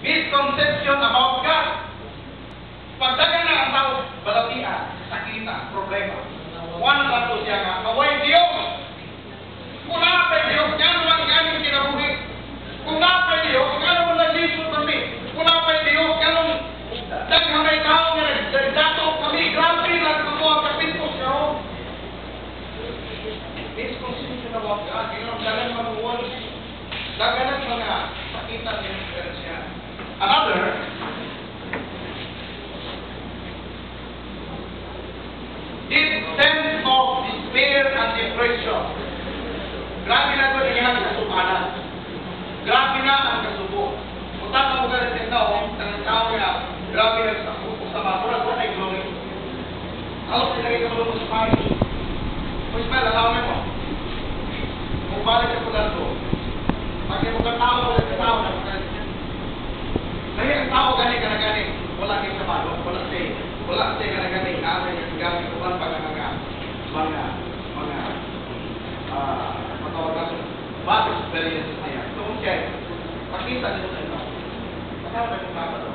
misconception about God. Pagdagan na ang tao, balatian, sakita, problema. One lang po siya nga, away Diyos. Kung napay Diyos, yan lang ganing kinabuhi. Kung napay Diyos, gano'n mo nag-lisod kami. Kung napay Diyos, gano'n daghang may tao nga nagdato kami. Grabe lang ako ang kapintos karon. Misconception about God. Gano'n dagan manuwal. Dagan mga sakita niya siya. Another, this sense of depression. Grabe na ito nangyayari sa sukanan. Grabe na ang kasubo. Kung mo ganit yung tao, ang tao nga, grabe na sa kuko sa mga mura ko ay glory. Alam ko nilagay ka mo sa pahay. Kung Ismael, alawin mo. Kung balik ka pula to, pag mo ka tao, wala ka tao, na mga Dahil ang tao gani ka na gani, wala kang kabalo, wala say, wala say ka na gani, namin yung gamit ko lang pag mga, mga, mga, ah, matawag na bad experiences na yan. So, kung siya, pakita nyo sa inyo, kasama yung